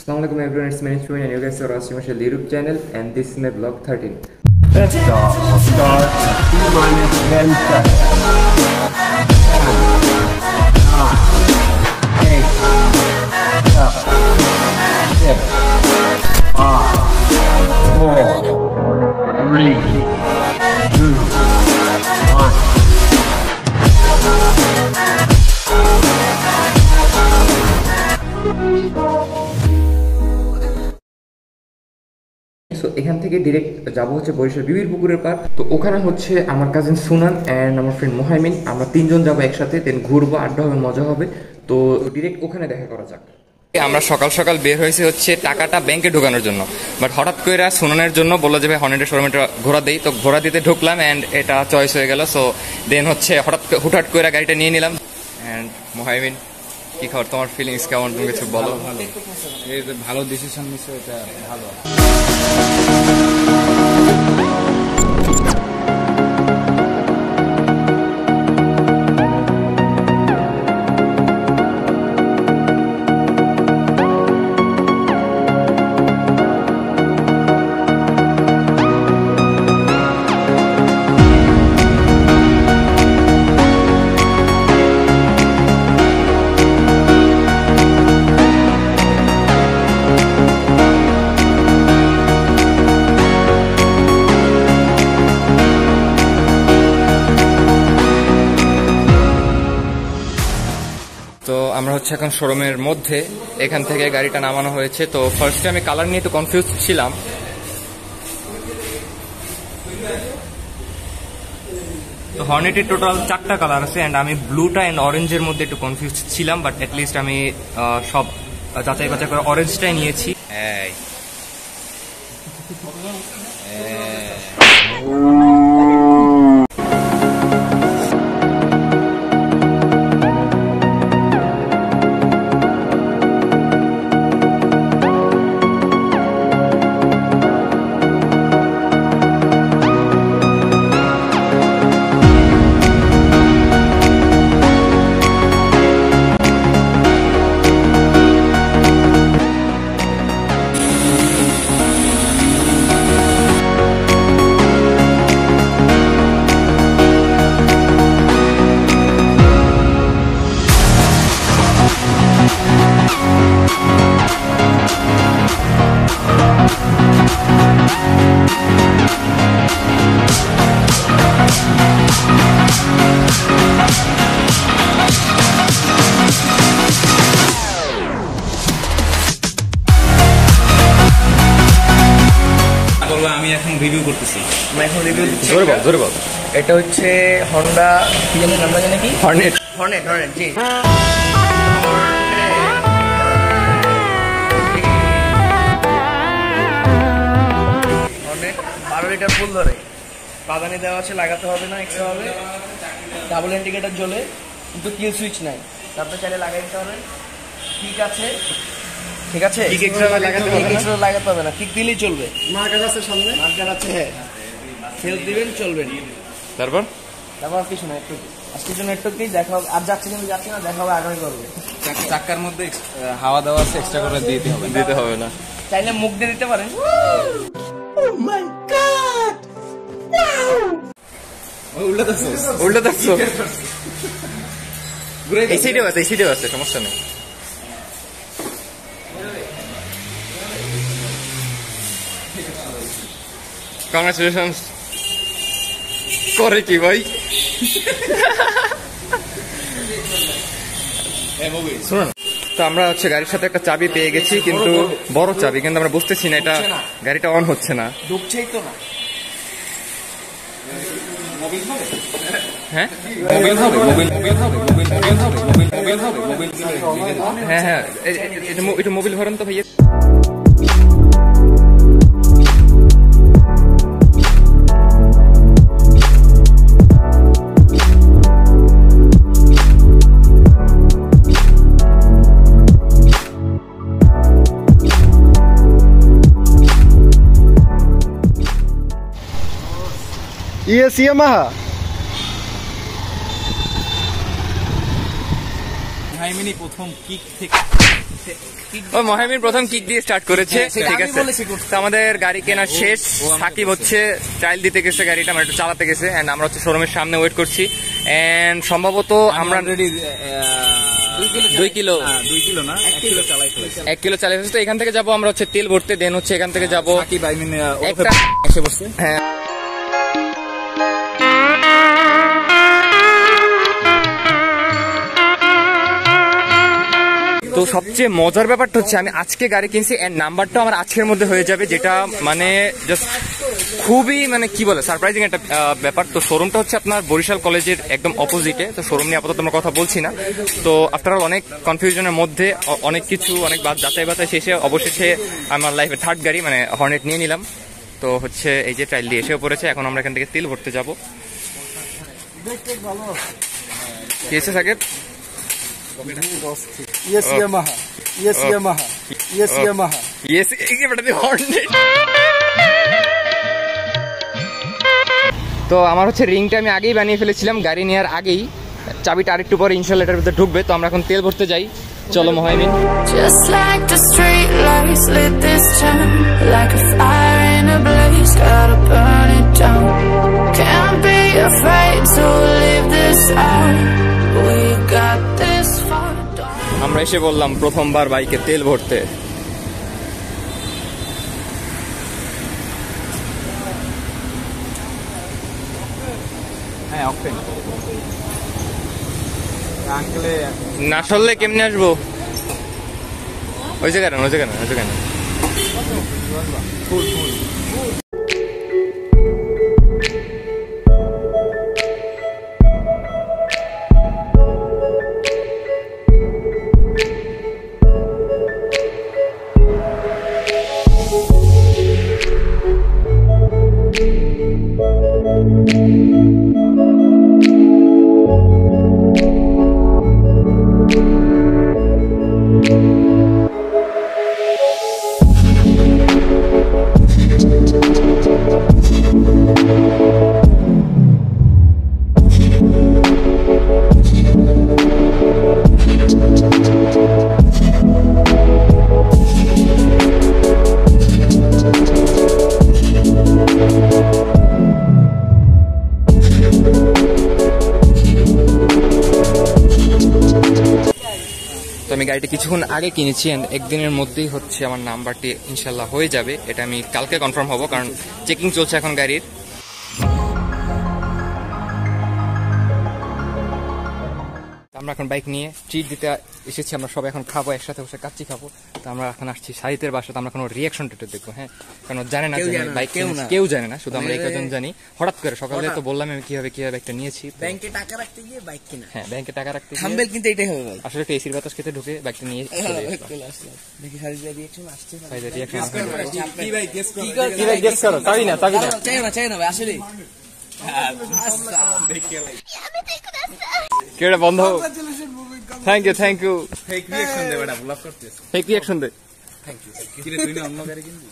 Assalamualaikum everyone, it's Management and you guys are watching my YouTube channel and this is my vlog 13. Let's. I'll start T minus 10 seconds. 10, 9, so এখান থেকে direct যাব হচ্ছে বরিশাল বিবির পুকুরের পার তো ওখানে হচ্ছে আমার কাজিন সুনান অ্যান্ড আমার ফ্রেন্ড মোহাইমিন, আমরা তিনজন যাব একসাথে দেন ঘুরবো, আড্ডা হবে, মজা হবে। তো ডিরেক্ট ওখানে দেখা করা যাক। আমরা সকাল সকাল বের হয়েছি হচ্ছে টাকাটা ব্যাংকে ঢোকানোর জন্য। বাট হঠাৎ করে সুনানের জন্য বলল যে, ভাই হন্ড্রেড শোরুমে ঘোরা দেই। তো ঘোরা দিতে ঢুকলাম অ্যান্ড এটা চয়েস হয়ে গেল। সো দেন হচ্ছে হঠাৎ হুটহাট করে গাড়িটা নিয়ে নিলাম। অ্যান্ড মোহাইমিন কি খবর, তোমার ফিলিংস কেমন? তুমি কিছু বলো। ভালো। এই যে ভালো ডিসিশন নিচ্ছে এটা ভালো। আমরা হচ্ছে এখন শোরুমের মধ্যে এখান থেকে গাড়িটা নামানো হয়েছে। তো ফার্স্টে আমি কালার নিয়ে একটু কনফিউজ ছিলাম। তো হর্নেটের টোটাল চারটা কালার আছে অ্যান্ড আমি ব্লুটা অ্যান্ড অরেঞ্জের মধ্যে একটু কনফিউজ ছিলাম বাট অ্যাটলিস্ট আমি সব যাচাই বাছাই করে অরেঞ্জটাই নিয়েছি। এই। এখন রিভিউ করতেছি। আমরা এখন রিভিউ দিচ্ছি। জোরে বল জোরে বল। এটা হচ্ছে হন্ডা কি জানি নামটা জানি কি? হর্নেট হর্নেট হর্নেট জি। হর্নেট বারো লিটার ফুল ধরে। বাগানে দেওয়া আছে লাগাতে হবে না এক্সট্রা হবে। ডাবল ইন্ডিকেটার জ্বলে কিন্তু কিল সুইচ নাই। তারপরে চাইলে লাগাই দিতে হবে ঠিক আছে। ঠিক আছে? extra লাগাতে হবে না? Kick লাগাতে হবে না। কিক দিলেই চলবে। মার্কার আছে সামনে? মার্কার আছে হ্যাঁ। সেলফ দিবেন চলবেন। তারপর? তারপর কিছু না একটু আজকের জন্য একটু কি দেখা হবে। আর যাচ্ছে কিন্তু যাচ্ছে না দেখা হবে আগামী করবে চাক্কার মধ্যে হাওয়া দেওয়া আছে এক্সট্রা করে দিতে হবে দিতে হবে না। চাইলে মুখ দিয়ে দিতে পারেন। উল্টো দেখছ এই সাইডেও আছে এই সাইডেও আছে সমস্যা নেই। কংগ্রেচুলেশন করে কি ভাই? তো আমরা হচ্ছে গাড়ির সাথে একটা চাবি পেয়ে গেছি কিন্তু বড়। চাবি কিন্তু আমরা বুঝতেছি না এটা গাড়িটা অন হচ্ছে না। ঢুকছেই তো না। হ্যাঁ? হ্যাঁ হ্যাঁ। এটা মোবিল ভরেন তো ভাইয়া। ইয়েস ইয়ামাহা হাইমিনি প্রথম কিক থেকে ও মহামিন প্রথম কিক দিয়ে স্টার্ট করেছে। হ্যাঁ, ঠিক আছে। বলেছি করতে। তো আমাদের গাড়ি কেনা শেষ। সাকিব হচ্ছে ট্রায়াল দিতে গেছে গাড়িটা মানে একটু চালাতে গেছে। এন্ড আমরা হচ্ছে শোরুমের সামনে ওয়েট করছি। এন্ড সম্ভবত আমরা দুই কিলো দুই কিলো। না এক কিলো চালাই ফেলেছি। তো এখান থেকে যাব আমরা হচ্ছে তেল ভরতে দেন হচ্ছে এখান থেকে যাব। একটা এসে হ্যাঁ। তো সবচেয়ে মজার ব্যাপারটা হচ্ছে, আমি আজকে গাড়ি কিনছি এর নাম্বারটা আমার আজকের মধ্যে হয়ে যাবে, যেটা মানে জাস্ট খুবই মানে কি বলে সারপ্রাইজিং একটা ব্যাপার। তো শোরুমটা হচ্ছে আপনার বরিশাল কলেজের একদম অপোজিটে তো শোরুম নিয়ে আপাতত আমরা কথা বলছি না। তো আফটার অল অনেক কনফিউশনের মধ্যে অনেক কিছু, অনেক যাচাই বাতাই শেষে অবশেষে আমার লাইফে থার্ড গাড়ি মানে হর্নেট নিয়ে নিলাম। তো হচ্ছে এই যে ট্রাইল দিয়ে এসেও পড়েছে, এখন আমরা এখান থেকে তেল ভরতে যাব। কি হয়েছে সাকিব তো আমার হচ্ছে রিংটা আমি আগেই বানিয়ে ফেলেছিলাম গাড়ি নেওয়ার আগেই। চাবিটা আরেকটু পরে ইনস্টলেটের ভিতরে ঢুকবে তো আমরা এখন তেল ভরতে যাই। চলো মহাইনি আমরা এসে বললাম প্রথমবার বাইকে তেল ভরতে। হ্যাঁ না সরলে কেমনে আসব? ওই জায়গায় ওই জায়গায় ওই জায়গায় না গাড়িটা কিছুক্ষণ আগে কিনেছি অ্যান্ড একদিনের মধ্যেই হচ্ছে আমার নাম্বারটি ইনশাল্লাহ হয়ে যাবে। এটা আমি কালকে কনফার্ম হব, কারণ চেকিং চলছে এখন গাড়ির। আমরা এখন বাইক নিয়ে ট্রিট দিতে এসেছি আমরা সবাই এখন খাব একসাথে বসে কাচ্চি খাব। তো আমরা এখন আসছি সাহিত্যের বাসাতে আমরা কোনো রিয়াকশন টেটে দেখব হ্যাঁ। কারণ জানে না বাইক কেউ কেউ জানে না শুধু আমরা এই কজন জানি। হঠাৎ করে সকালে তো বললাম আমি কীভাবে কীভাবে একটা নিয়েছি। ব্যাংকে টাকা রাখতে গিয়ে বাইক কিনা। হ্যাঁ ব্যাংকে টাকা রাখতে গিয়ে- থাম্বেল কিন্তু এটাই হবে ভাই আসলে একটু এসির বাতাস খেতে ঢুকে বাইকটা নিয়ে চলে আসলাম। দেখি সারিজা রিয়েকশন আসছে reaction আসবে। কি ভাই গেস করো? কি ভাই guess করো? চাবি না, চাবি না। চাই না চাই না ভাই আসলে। কি এটা বন্ধ thank you thank you fake reaction দে বেটা ব্লক করতেছ ফেক রিঅ্যাকশন দে কি রে তুই না অন্য গাড়ি কিনবি